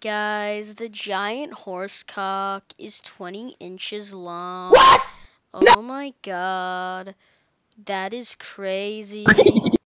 Guys, the giant horse cock is 20 inches long. What? Oh my god. That is crazy.